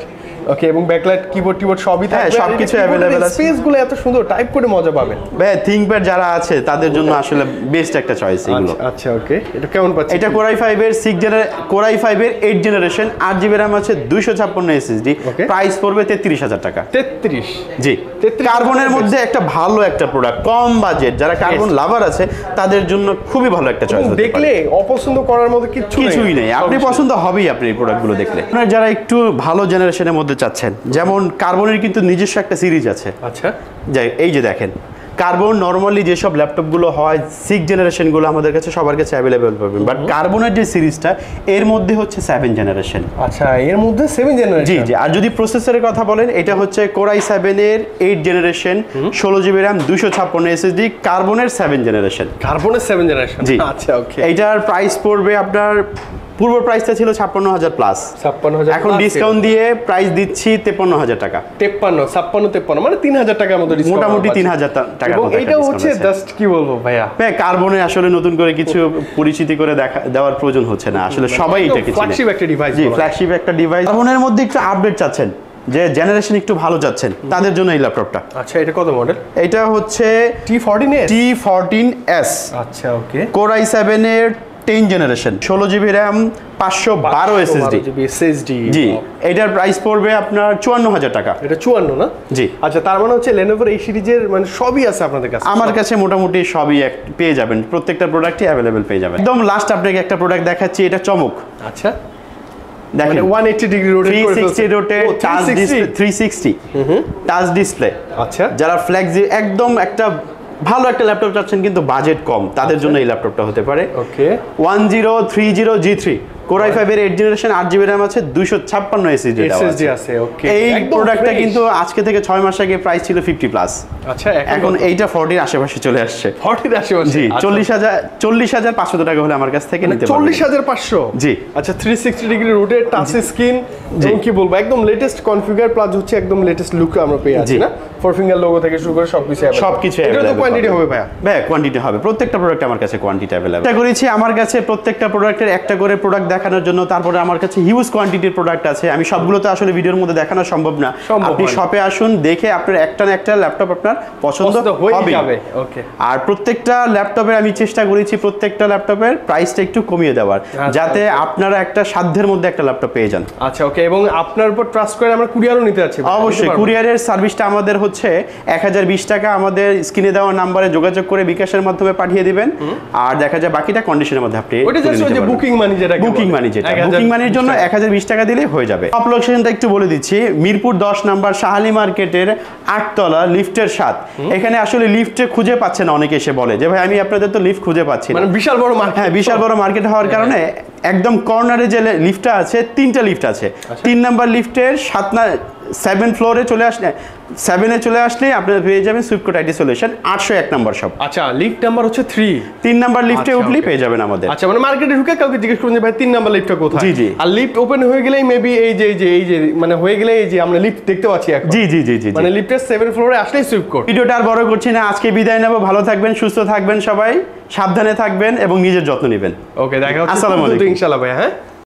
Speaker 2: ওকে এবং ব্যাকলাইট কিবোর্ড টিবোর্ড সবই
Speaker 1: হ্যাঁ, সবকিছু available আছে।
Speaker 2: স্পেসগুলো এত সুন্দর টাইপ করে মজা পাবেন।
Speaker 1: ভাই থিঙ্কপ্যাড যারা আছে তাদের জন্য আসলে বেস্ট একটা চয়েস এগুলো
Speaker 2: আচ্ছা, আচ্ছা ওকে এটা কেমন পাচ্ছি
Speaker 1: এটা কোরাই ফাইভের সিক্স জেনারে কোরাই ফাইভের এইট জেনারেশন আট জিবি র্যাম আছে দুইশো ছাপ্পান্ন এসএসডি প্রাইস পড়বে তেত্রিশ হাজার টাকা।
Speaker 2: তেত্রিশ?
Speaker 1: জি।
Speaker 2: 33
Speaker 1: কার্বনের মধ্যে একটা ভালো একটা প্রোডাক্ট কম বাজেট যারা কার্বন লাভার আছে তাদের জন্য খুবই ভালো একটা চয়েস
Speaker 2: দেখলে অপছন্দ করার মতো কিছু
Speaker 1: কিছুই নেই। আপনি পছন্দ হবেই আপনি এই প্রোডাক্টগুলো দেখলে। আপনারা যারা একটু ভালো জেনারেশনের মধ্যে চাচ্ছেন। যেমন কার্বনের কিন্তু নিজস্ব একটা সিরিজ আছে।
Speaker 2: আচ্ছা।
Speaker 1: যাই এই যে দেখেন কার্বন নর্মালি যেসব ল্যাপটপগুলো হয় সিক্স জেনারেশনগুলো আমাদের কাছে সবার কাছে অ্যাভেলেবেল পাবেন। বাট কার্বনের যে সিরিজটা এর মধ্যে হচ্ছে সেভেন জেনারেশন
Speaker 2: আচ্ছা এর মধ্যে সেভেন জেনারেশন
Speaker 1: জি জি আর যদি প্রসেসরের কথা বলেন এটা হচ্ছে কোরাই সেভেনের এইট জেনারেশন ষোলো জিবি র্যাম দুশো ছাপ্পান্ন এসএসডি কার্বনের সেভেন জেনারেশন
Speaker 2: কার্বনের সেভেন জেনারেশন
Speaker 1: জি।
Speaker 2: আচ্ছা ওকে
Speaker 1: এইটার প্রাইস পড়বে আপনার পূর্ব প্রাইসটা ছিল ছাপ্পান্ন হাজার প্লাস
Speaker 2: ছাপ্পান্ন হাজার
Speaker 1: এখন ডিসকাউন্ট দিয়ে প্রাইস দিচ্ছি তেপান্ন হাজার টাকা।
Speaker 2: তেপ্পান্ন ছাপ্পান্ন তেপ্পান্ন মানে তিন হাজার টাকার মতো
Speaker 1: মোটামুটি। তিন হাজার টাকা
Speaker 2: এটা হচ্ছে জাস্ট কি বলব ভাইয়া?
Speaker 1: হ্যাঁ কার্বনে আসলে নতুন করে কিছু পরিচিতি করে দেখা দেওয়ার প্রয়োজন হচ্ছে না। আসলে সবাই এটা কিছু
Speaker 2: ফ্ল্যাগশিপ একটা ডিভাইস
Speaker 1: জি ফ্ল্যাগশিপ একটা ডিভাইস কার্বনের মধ্যে একটু আপডেট চাচ্ছেন যে জেনারেশন একটু ভালো চাচ্ছেন তাদের জন্য এই ল্যাপটপটা
Speaker 2: আচ্ছা এটা কত মডেল
Speaker 1: এটা হচ্ছে
Speaker 2: T fourteen
Speaker 1: T fourteen S
Speaker 2: আচ্ছা ওকে
Speaker 1: কোরাই সেভেনের টেন জেনারেশন ষোলো জিবি র্যাম পাঁচশো বারো এসএসডি।
Speaker 2: এসএসডি।
Speaker 1: জি এটার প্রাইস পড়বে আপনার চুয়ান্ন হাজার টাকা।
Speaker 2: এটা চুয়ান্ন না?
Speaker 1: জি।
Speaker 2: আচ্ছা তার মানে হচ্ছে লেনোভোর এই সিরিজের মানে সবই আছে আপনাদের কাছে।
Speaker 1: আমার কাছে মোটামুটি সবই এক- পেয়ে যাবেন। প্রত্যেকটা প্রোডাক্টই অ্যাভেলেবেল পেয়ে যাবেন। একদম লাস্ট আপনাকে একটা প্রোডাক্ট দেখাচ্ছি এটা চমক।
Speaker 2: আচ্ছা।
Speaker 1: দেখেন
Speaker 2: মানে one eighty degree rotate
Speaker 1: touch display touch
Speaker 2: আচ্ছা।
Speaker 1: যারা ফ্ল্যাক্সি একদম একটা ভালো একটা ল্যাপটপ চাচ্ছেন কিন্তু বাজেট কম। তাদের জন্য এই ল্যাপটপটা হতে পারে
Speaker 2: okay.
Speaker 1: One zero three zero G three. Core i ফাইভের এইট জেনারেশন আট জিবি র্যাম আছে দুইশো ছাপ্পান্ন এসএসডি
Speaker 2: এসএসডি আছে ওকে
Speaker 1: এই প্রোডাক্টটা কিন্তু আজকে থেকে ছয় মাস আগে প্রাইস ছিল ফিফটি প্লাস
Speaker 2: আচ্ছা
Speaker 1: এখন এইটা ফর্টির আশেপাশে চলে আসছে।
Speaker 2: ফর্টির আশেপাশে?
Speaker 1: জি চল্লিশ হাজার চল্লিশ হাজার পাঁচশো টাকা হলে আমার কাছ থেকে নিতে
Speaker 2: আচ্ছা। মানে চল্লিশ
Speaker 1: পারবেন
Speaker 2: হাজার পাঁচশো?
Speaker 1: জি।
Speaker 2: আচ্ছা three sixty degree rotate touch screen এবং কি বলব একদম লেটেস্ট কনফিগার প্লাস হচ্ছে একদম লেটেস্ট লুক আমরা পেয়ে আছি না? ফোর ফিঙ্গার লোগো থেকে শুরু করে সবকিছু।
Speaker 1: সবকিছু
Speaker 2: এটা তো কোয়ান্টিটি হবে ভাইয়া।
Speaker 1: ভাই কোয়ান্টিটি হবে। প্রত্যেকটা প্রোডাক্ট আমার কাছে কোয়ান্টিটি অ্যাভেলেবল চেষ্টা করেছি আমার কাছে প্রত্যেকটা প্রোডাক্টের একটা করে প্রোডাক্ট দেখানোর জন্য তারপরে আমার কাছে হিউজ কোয়ান্টিটির প্রোডাক্ট আছে। আমি সবগুলো তো আসলে ভিডিওর মধ্যে দেখানো সম্ভব না। আপনি শপে আসুন দেখে আপনার একটা না একটা ল্যাপটপ আপনার পছন্দ
Speaker 2: হয়ে যাবে ওকে
Speaker 1: আর প্রত্যেকটা ল্যাপটপের আমি চেষ্টা করেছি প্রত্যেকটা ল্যাপটপের প্রাইসটা একটু কমিয়ে দেওয়ার
Speaker 2: আচ্ছা,
Speaker 1: যাতে আপনারা একটা সাধ্যের মধ্যে একটা ল্যাপটপ পেয়ে যান।
Speaker 2: আচ্ছা ওকে এবং আপনার উপর ট্রাস্ট করে আমরা কুরিয়ারও নিতে যাচ্ছি।
Speaker 1: অবশ্যই কুরিয়ারের সার্ভিসটা আমাদের হচ্ছে এক হাজার বিশ টাকা আমাদের স্ক্রিনে দেওয়া নাম্বারে যোগাযোগ করে বিকাশের মাধ্যমে পাঠিয়ে দিবেন। আর দেখা যায় বাকিটা কন্ডিশনের মধ্যে আপনি
Speaker 2: ওটা যে বুকিং মানি যেটা
Speaker 1: বুকিং মানি যেটা বুকিং মানির জন্য এক হাজার বিশ টাকা দিলে হয়ে যাবে। টপ লোকেশনটা একটু বলে দিচ্ছি মিরপুর দশ নাম্বার শাহালি মার্কেটের আটতলা লিফটের সাত। এখানে আসলে লিফটে খুঁজে পাচ্ছে না অনেকে এসে বলে যে ভাই আমি আপনাদের তো লিফট খুঁজে পাচ্ছি
Speaker 2: মানে বিশাল বড় মার্কেট
Speaker 1: হ্যাঁ বিশাল বড় মার্কেট হওয়ার কারণে একদম কর্নারে যে লিফটটা আছে তিনটা লিফট আছে। তিন নাম্বার লিফটের সাত না সেভেন ফ্লোরে চলে আসলে সেভেনে চলে আসলে আপনারা পেয়ে যাবেন সুইপকোট আইটি সলিউশন আটশো এক নম্বর সব
Speaker 2: আচ্ছা লিফট নাম্বার হচ্ছে থ্রি
Speaker 1: তিন নাম্বার লিফটে
Speaker 2: আচ্ছা,
Speaker 1: উঠলেই পেয়ে যাবেন আমাদের।
Speaker 2: আচ্ছা মানে মার্কেটে ঢুকে কাউকে জিজ্ঞেস করুন যে ভাই তিন নাম্বার লিফটটা কোথায়?
Speaker 1: জি, জি।
Speaker 2: আর লিফট ওপেন হয়ে গেলেই মেবি এই যে এই যে এই যে মানে হয়ে গেলে এই যে আমরা লিফট দেখতে পাচ্ছি এখন।
Speaker 1: জি জি জি জি।
Speaker 2: মানে লিফটের সেভেন ফ্লোরে আসলেই সুইপ কোড
Speaker 1: ভিডিওটা আর বড় করছি না আজকে বিদায় নেব। ভালো থাকবেন সুস্থ থাকবেন সবাই সাবধানে থাকবেন এবং নিজের যত্ন নেবেন।
Speaker 2: ওকে দেখা হচ্ছে
Speaker 1: আসসালামু আলাইকুম।
Speaker 2: ইনশাআল্লাহ ভাই হ্যাঁ?